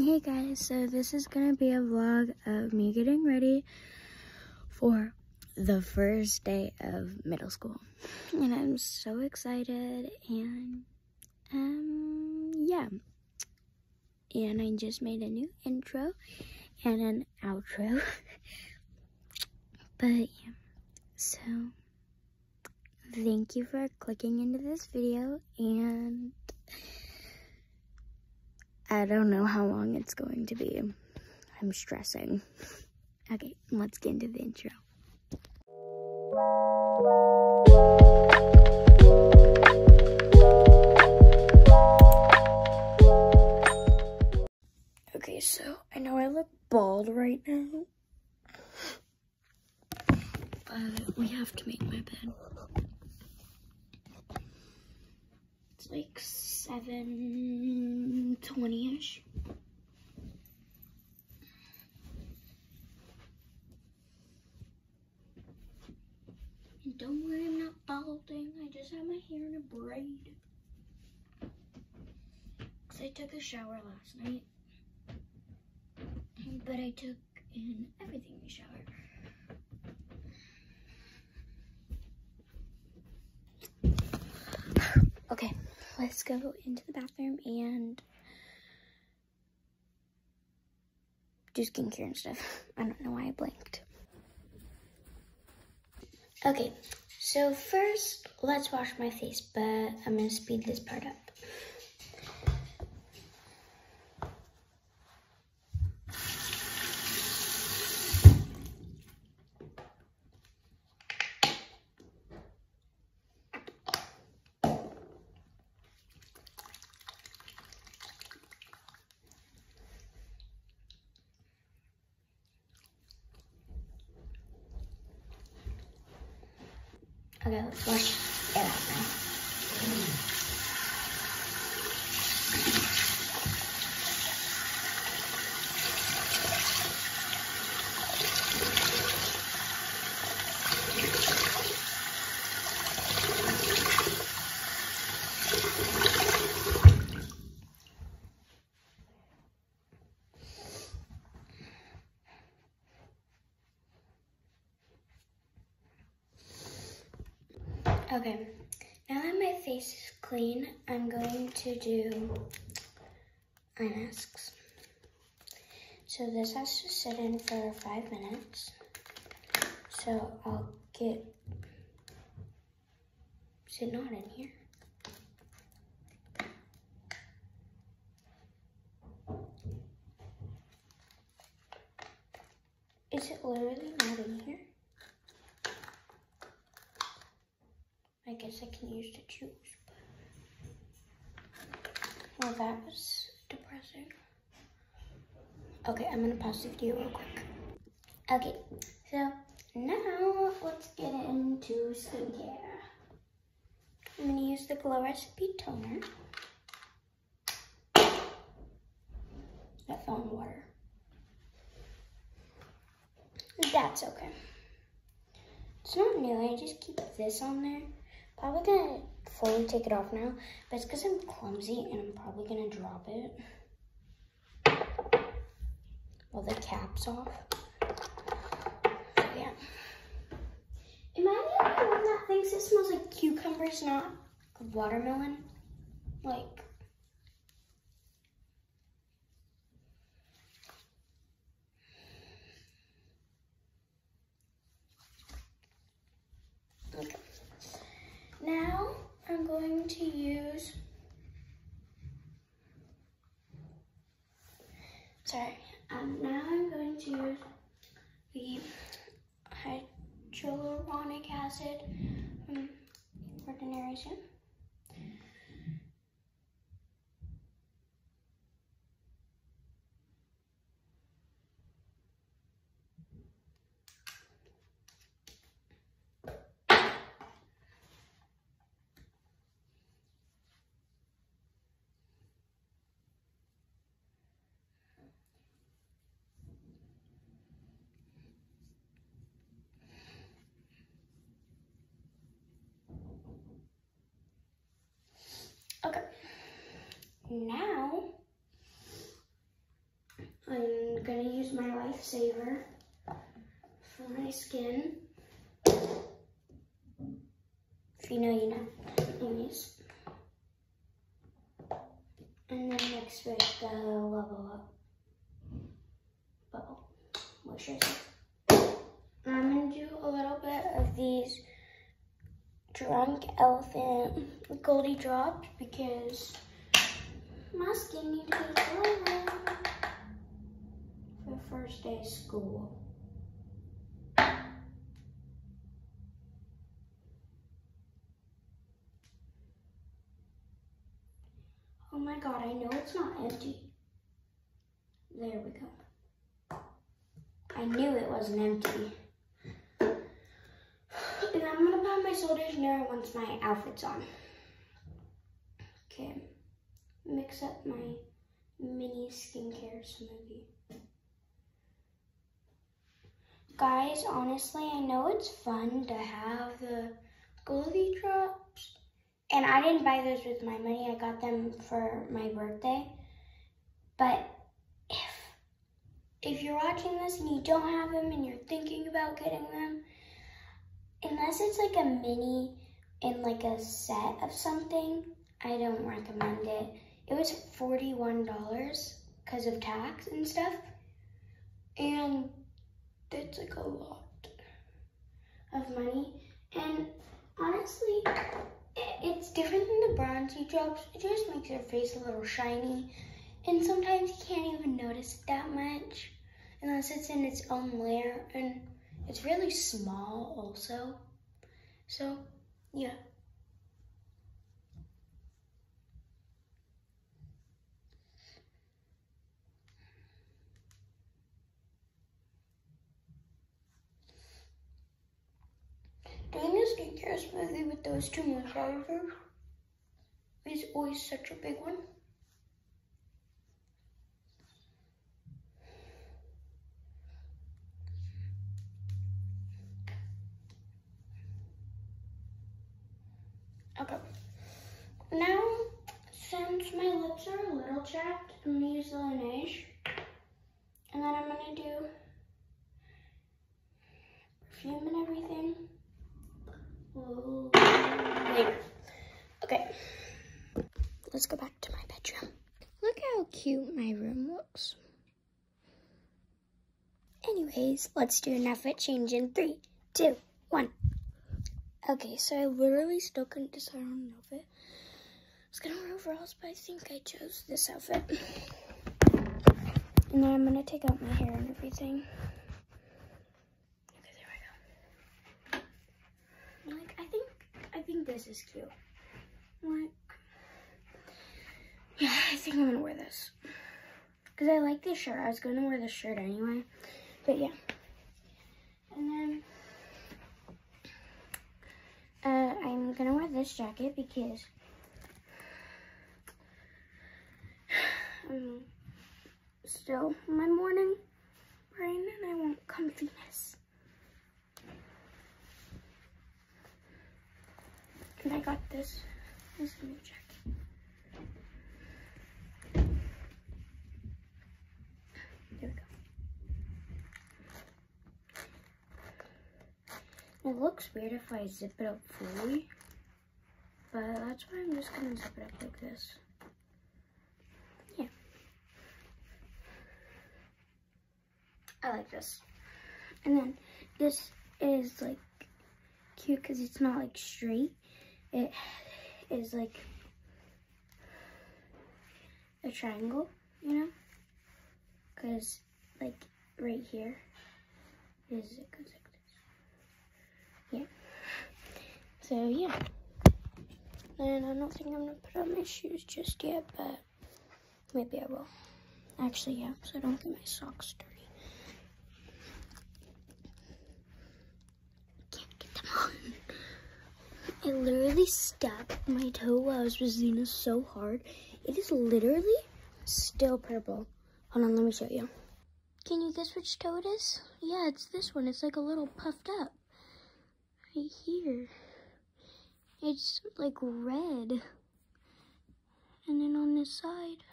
Hey guys, so this is gonna be a vlog of me getting ready for the first day of middle school. And I'm so excited and um yeah. And I just made a new intro and an outro. but yeah. So thank you for clicking into this video and I don't know how long it's going to be. I'm stressing. Okay, let's get into the intro. Okay, so I know I look bald right now, but we have to make my bed. It's like 7.20ish. And don't worry, I'm not balding. I just have my hair in a braid. Because I took a shower last night. But I took in everything shower. Okay, let's go into the bathroom and do skincare and stuff. I don't know why I blinked. Okay, so first, let's wash my face, but I'm gonna speed this part up. Okay, let's wash it out now. Okay, now that my face is clean, I'm going to do eye masks. So this has to sit in for five minutes. So I'll get, is it not in here? Is it literally not in here? I guess I can use the. But... Well, that was depressing. Okay, I'm gonna pause the video real quick. Okay, so now let's get into skincare. I'm gonna use the Glow Recipe Toner. That fell in water. That's okay. It's not new, I just keep this on there. Probably gonna fully take it off now, but it's because I'm clumsy and I'm probably gonna drop it. Well, the cap's off. Yeah. Am I the only one that thinks it smells like cucumbers, not watermelon? Like, okay. Now I'm going to use, sorry, um, now I'm going to use the hyaluronic acid um, from Ordinary Sin. Okay. Now I'm gonna use my lifesaver for my skin. If you know, you know. Anyways. And then next with the level up bubble moisturizer. I'm gonna do a little bit of these drunk elephant Goldi drops because my skin needs to be glowing for first day of school. Oh my god, I know it's not empty. There we go. I knew it wasn't empty. And I'm gonna put my Sol de Janeiro once my outfit's on. Okay, mix up my mini skincare smoothie. Guys, honestly, I know it's fun to have the Goldi drops. And I didn't buy those with my money. I got them for my birthday. But if if you're watching this and you don't have them and you're thinking about getting them, unless it's like a mini in like a set of something, I don't recommend it. It was $41 because of tax and stuff. And that's like a lot of money. And honestly, it's different than the Bronzi drops. It just makes your face a little shiny. And sometimes you can't even notice it that much unless it's in its own layer. And it's really small also. So, yeah. Doing a skincare smoothie with those two moisturizers is always such a big one. Okay. Now, since my lips are a little chapped, I'm gonna use the Laneige. And then I'm gonna do perfume and everything later. Okay, let's go back to my bedroom. Look how cute my room looks. Anyways, let's do an outfit change in three, two, one. Okay, so I literally still couldn't decide on an outfit. I was gonna wear overalls, but I think I chose this outfit. And then I'm gonna take out my hair and everything. Okay, there we go. Like, I think, I think this is cute. Like, yeah, I think I'm gonna wear this. Because I like this shirt. I was gonna wear this shirt anyway. But yeah. And then, uh, I'm gonna wear this jacket because um, still my morning brain and I want comfiness. And I got this, this new jacket. There we go. It looks weird if I zip it up fully, but that's why I'm just gonna zip it up like this. Yeah. I like this. And then this is like cute because it's not like straight. It is like a triangle, you know? Because like right here is it goes like this. Yeah. So yeah. And I don't think I'm gonna put on my shoes just yet, but maybe I will. Actually, yeah, so I don't get my socks dirty. Can't get them on. I literally stabbed my toe while I was with Zena so hard. It is literally still purple. Hold on, let me show you. Can you guess which toe it is? Yeah, it's this one. It's like a little puffed up. Right here. It's like red. And then on this side.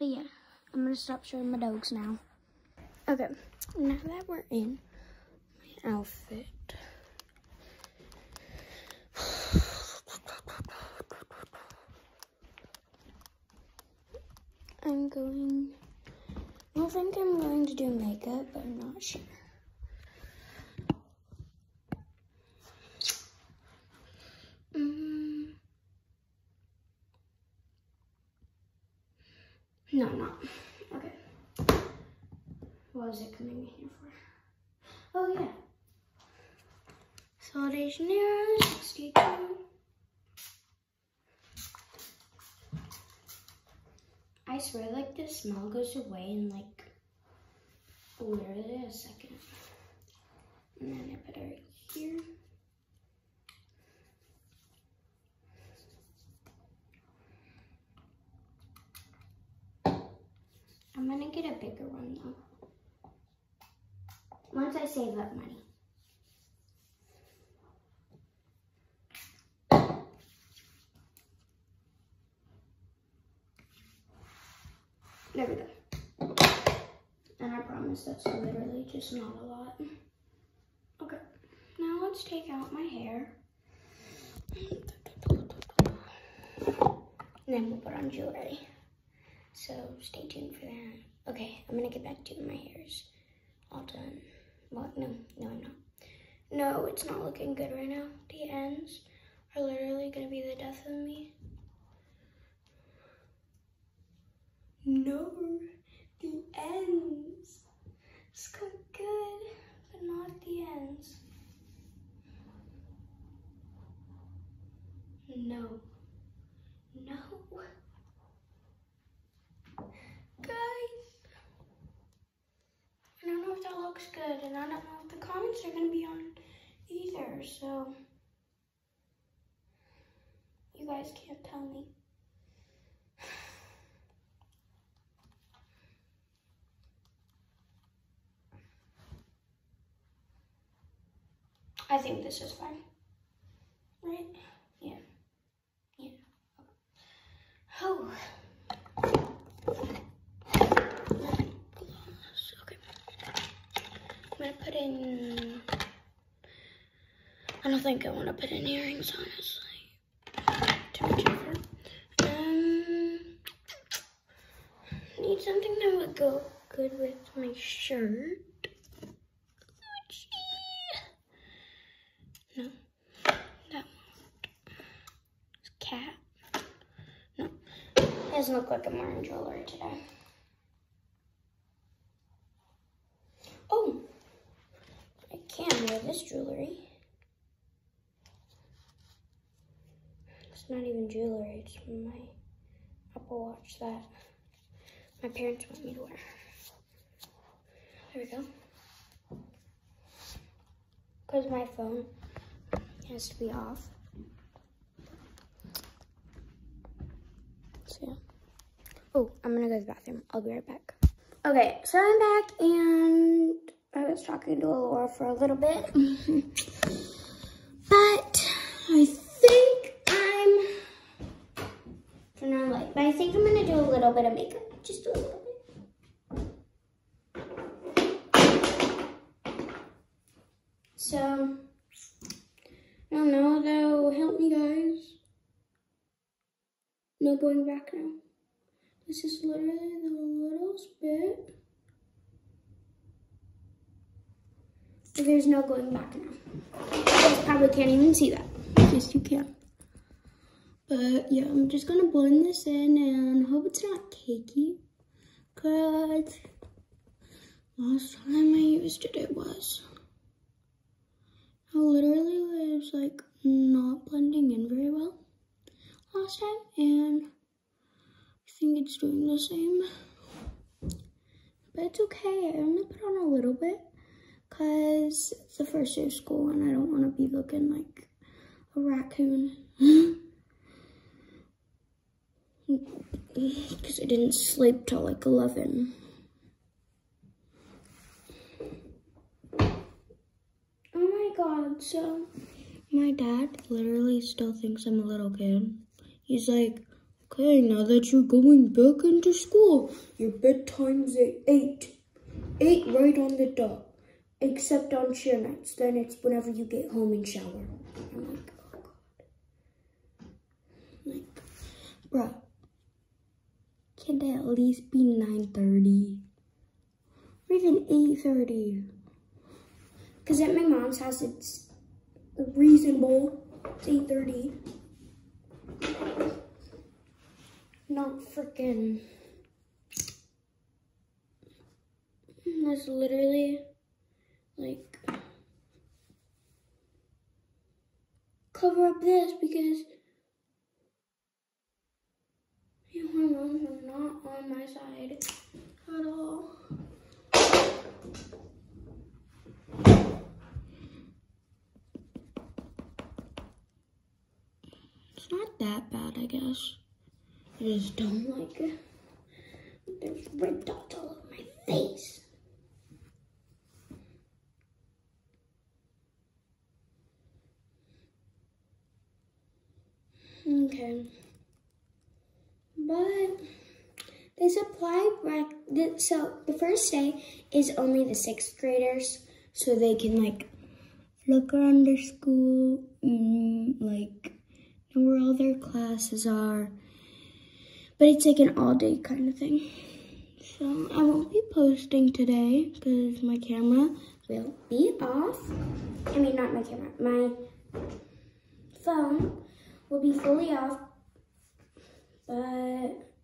But yeah, I'm gonna stop showing my dogs now. Okay, now that we're in my outfit, I'm going, I think I'm going to do makeup, but I'm not sure. Mm. No, I'm not. Okay. What was it coming in here for? Oh, yeah. Sol de Janeiro, 62. I swear, like, the smell goes away in, like, literally a second. And then I put it right here. I'm gonna get a bigger one though. Once I save up money. There we go. And I promise that's literally just not a lot. Okay, now let's take out my hair. And then we'll put on jewelry. So stay tuned for that. Okay, I'm gonna get back to my hair's all done. Well, no, no, I'm not. No, it's not looking good right now. The ends are literally gonna be the death of me. No, the ends. It's good, but not the ends. No. No. Guys. I don't know if that looks good, and I don't know if the comments are going to be on either, so you guys can't tell me. I think this is fine. Right? Yeah. Yeah. Oh. Okay. I'm gonna put in. I don't think I want to put in earrings, honestly. Too much effort. Um, need something that would go good with my shirt. No, that one. It's cat. No, it doesn't look like I'm wearing jewelry today. Oh, I can wear this jewelry. It's not even jewelry, it's my Apple Watch that my parents want me to wear. There we go. Because my phone has to be off. So yeah. Oh, I'm gonna go to the bathroom. I'll be right back. Okay, so I'm back and I was talking to Alora for a little bit. but I think I'm turn light. But I think I'm gonna do a little bit of makeup. Just a little bit. So I don't know though. Help me guys. No going back now. This is literally the littlest bit. There's no going back now. You probably can't even see that. Yes, you can. But yeah, I'm just gonna blend this in and hope it's not cakey. Cause last time I used it, it was. I literally was like not blending in very well last time and think it's doing the same. But it's okay, I only put on a little bit because it's the first day of school and I don't want to be looking like a raccoon. Because I didn't sleep till like 11. Oh my god, so my dad literally still thinks I'm a little kid. He's like, okay, now that you're going back into school, your bedtime's at 8. 8 right on the dot. Except on cheer nights. Then it's whenever you get home and shower. I'm like, oh god. Oh like, bruh. Can they at least be 9.30? Or even 8.30? Because at my mom's house, it's reasonable. It's 8.30. Not freaking... That's literally like cover up this because your hormones are not on my side at all. It's not that bad, I guess. I just don't like it. There's red dots all over my face. Okay. But they supply break so the first day is only the sixth graders, so they can like look around their school, like know where all their classes are. But it's like an all day kind of thing. So I won't be posting today because my camera will be off. I mean, not my camera, my phone will be fully off, but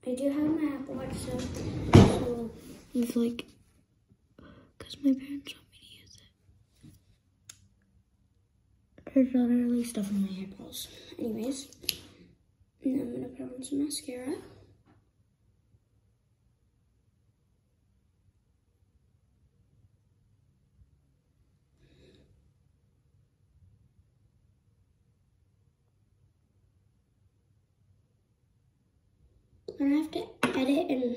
I do have my Apple Watch, so, it's like, because my parents want me to use it. There's literally stuff in my eyebrows. Anyways, now I'm gonna put on some mascara. I'm gonna have to edit and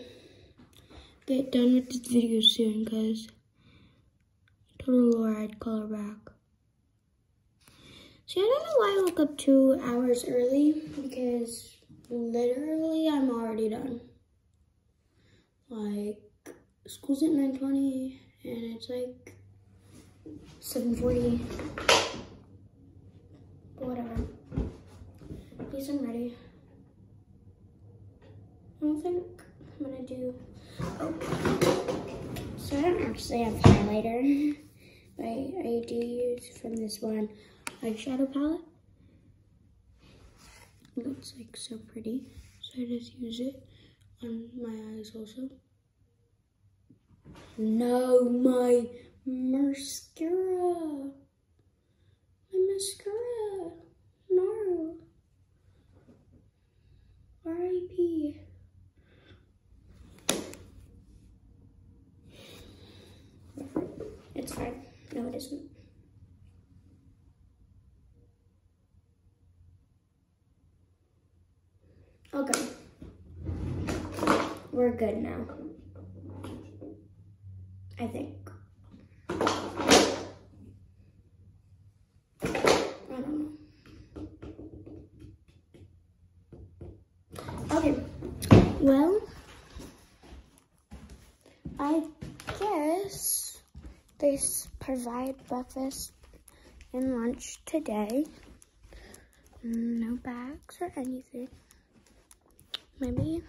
get done with this video soon because I told Laura I'd call her back. See, I don't know why I woke up two hours early because literally I'm already done. Like, school's at 9.20 and it's like 7.40. Whatever. At least I'm ready. I don't think I'm gonna do, oh. So I don't actually have highlighter, but I, I do use from this one eyeshadow palette. Looks like so pretty, so I just use it on my eyes also. No, my mascara. My mascara. No. R.I.P. It's fine. No, it isn't. Okay. We're good now. I think. I don't know. Okay. Well, I guess they s- provide breakfast and lunch today. No bags or anything. Maybe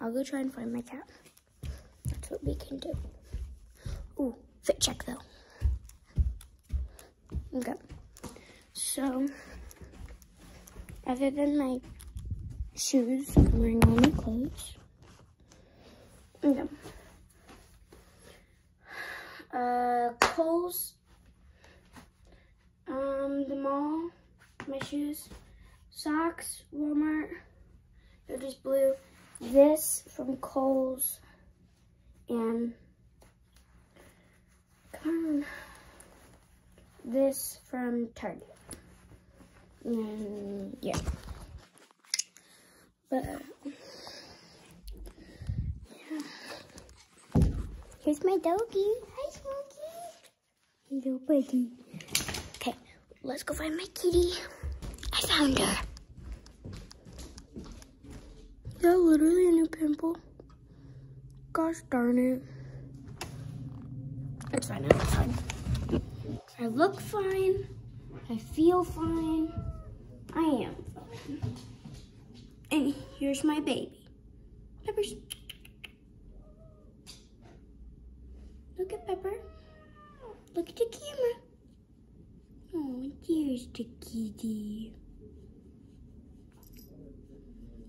I'll go try and find my cat. That's what we can do. Ooh, fit check though. Okay. So, other than my shoes, I'm wearing all my clothes. Okay. Uh, Kohl's, um, the mall, my shoes, socks, Walmart, they're just blue. This from Kohl's, and come on, this from Target. And yeah. But yeah. Here's my doggy. Hello, buddy. Okay, let's go find my kitty. I found her. Yeah, literally a new pimple. Gosh darn it. It's fine, I look fine. I look fine. I feel fine. I am fine. And here's my baby. Peppers. Look at Pepper. Look at the camera. Oh, there's the kitty.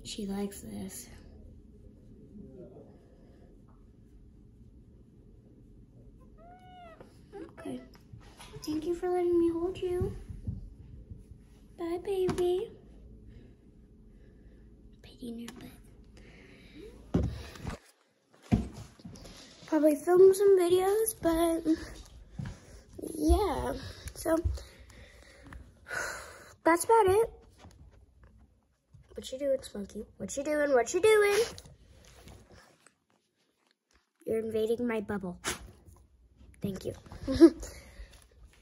She likes this. Okay. Thank you for letting me hold you. Bye, baby. Probably film some videos, but yeah. So that's about it. What you doing, Spunky? What you doing? What you doing? You're invading my bubble. Thank you.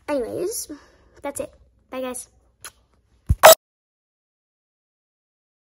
Anyways, that's it. Bye, guys.